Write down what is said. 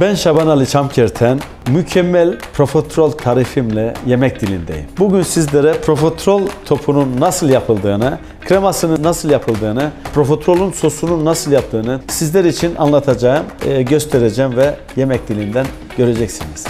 Ben Şaban Ali Çamkerten, mükemmel profiterol tarifimle yemek dilindeyim. Bugün sizlere profiterol topunun nasıl yapıldığını, kremasının nasıl yapıldığını, profiterolün sosunun nasıl yaptığını sizler için anlatacağım, e, göstereceğim ve yemek dilinden göreceksiniz.